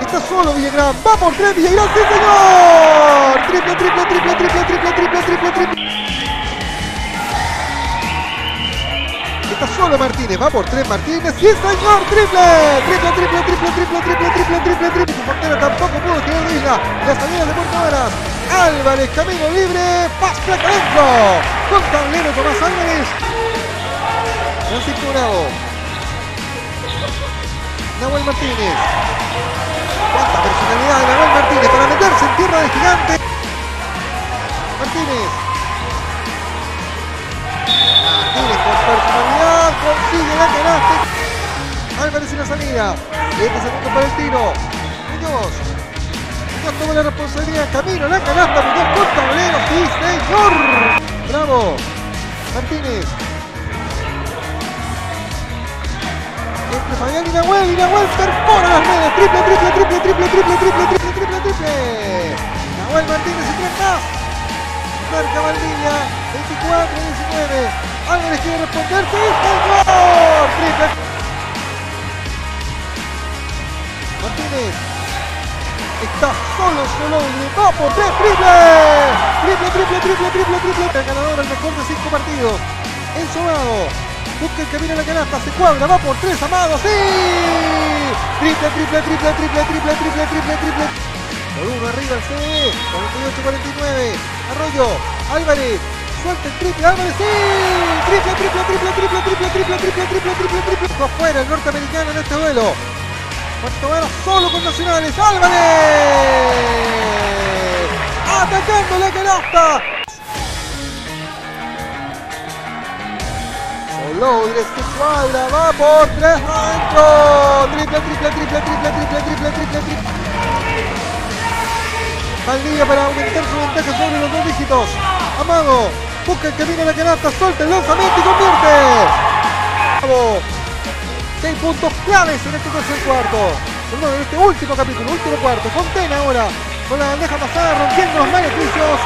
Está solo Villagrán. Va por tres Villagrán. ¡Sí, señor! Triple, triple, triple, triple, triple, triple, triple, triple. Está solo Martínez. Va por tres Martínez. ¡Sí, señor! Triple. Triple, triple, triple, triple, triple, triple, triple, triple. Su portero tampoco pudo tirar de isla. La salida de Puerto Varas. Álvarez, camino libre. Pasa adentro. Con tablero Tomás Álvarez. Francisco Bravo. Nahuel Martínez. Cuánta personalidad de Nahuel Martínez para meterse en tierra de gigante. Martínez. Martínez con personalidad consigue la canasta. Álvarez en la salida. Este segundo para el tiro. Muñoz. Muñoz toma la responsabilidad. Camino la canasta. Muñoz con tablero. Sí, señor. Bravo. Martínez. Entre Fabián y Nahuel, perfora las redes, triple, triple, triple, triple, triple, triple, triple, triple, triple. Nahuel Martínez y más. Marca Valdivia, 24-19. Álvarez quiere responder, sí, señor. Triple. Martínez. Está solo, solo, va por tres, triple. Triple, triple, triple, triple, triple. El ganador, el mejor de cinco partidos. Enzo Bravo. Busca el camino a la canasta, se cuadra, va por tres, Amado, ¡sí! Triple, triple, triple, triple, triple, triple, triple, triple. Por uno arriba el CD, 48-49. Arroyo, Álvarez, suelta el triple, Álvarez, ¡sí! Triple, triple, triple, triple, triple, triple, triple, triple, triple, triple. Afuera el norteamericano en este duelo. Puerto Vara solo con Nacionales, Álvarez. Atacando la canasta. Solo directo cuadra, va por tres adentro. Triple, triple, triple, triple, triple, triple, triple, triple. Valdivia para aumentar su ventaja sobre los dos dígitos. Amado, busca el camino a la canasta, suelta el lanzamiento y convierte. Seis puntos claves en este tercer cuarto. Perdón, en este último capítulo, último cuarto. Fontena ahora con la bandeja pasada, rompiendo los maleficios